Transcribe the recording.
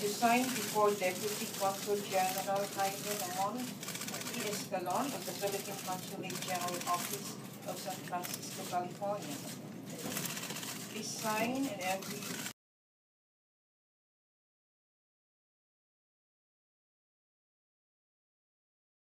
You signed before Deputy Consul General Jaime Ramon P. Escalon of the Philippine Consulate General Office of San Francisco, California. Please sign and every.